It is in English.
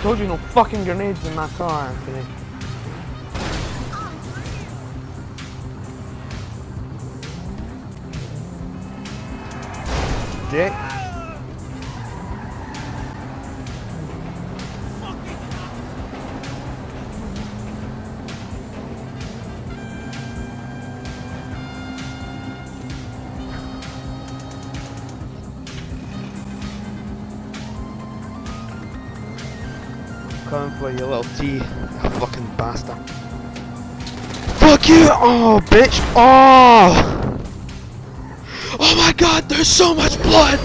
I told you no fucking grenades in my car, Anthony. Dick. Coming for you, little T. Fucking bastard. Fuck you! Oh, bitch! Oh! Oh my god, there's so much blood!